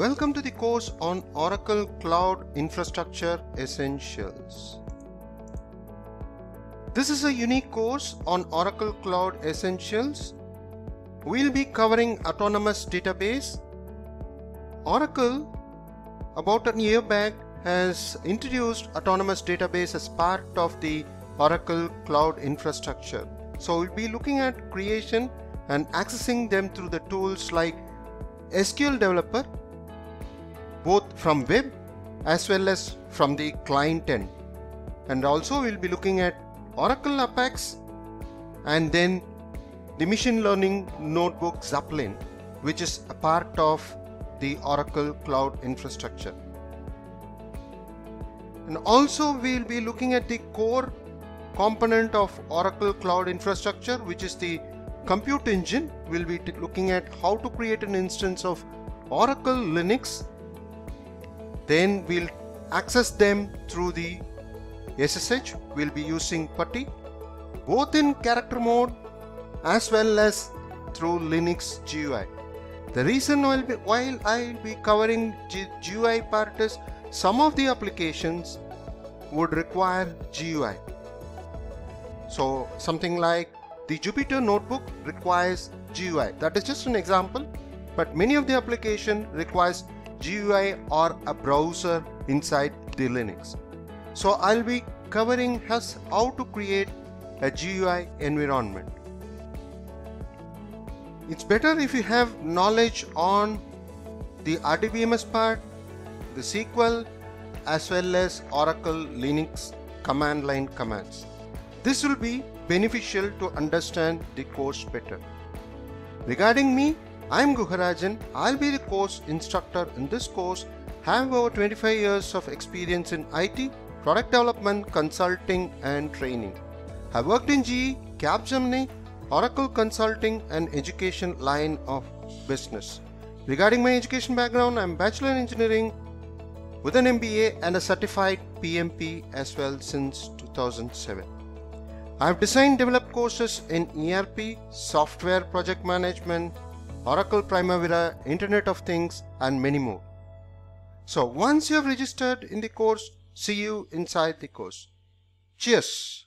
Welcome to the course on Oracle Cloud Infrastructure Essentials. This is a unique course on Oracle Cloud Essentials. We'll be covering Autonomous Database. Oracle, about a year back, has introduced Autonomous Database as part of the Oracle Cloud Infrastructure. So we'll be looking at creation and accessing them through the tools like SQL Developer both from web as well as from the client end. And also we'll be looking at Oracle Apex and then the machine learning notebook Zeppelin which is a part of the Oracle Cloud infrastructure. And also we'll be looking at the core component of Oracle Cloud infrastructure which is the compute engine. We'll be looking at how to create an instance of Oracle Linux then we'll access them through the SSH. We'll be using PuTTY both in character mode as well as through Linux GUI. The reason I'll be, while I'll be covering G GUI part is some of the applications would require GUI. So something like the Jupyter notebook requires GUI. That is just an example, but many of the application requires GUI or a browser inside the Linux. So I'll be covering how to create a GUI environment. It's better if you have knowledge on the RDBMS part, the SQL as well as Oracle Linux command line commands. This will be beneficial to understand the course better. Regarding me, I'm Guharajan. I'll be the course instructor in this course. Have over 25 years of experience in IT, product development, consulting and training. I have worked in GE, Capgemini, Oracle Consulting and education line of business. Regarding my education background, I'm bachelor in engineering with an MBA and a certified PMP as well since 2007. I've designed developed courses in ERP, software project management, Oracle Primavera, Internet of Things and many more. So once you have registered in the course, see you inside the course. Cheers!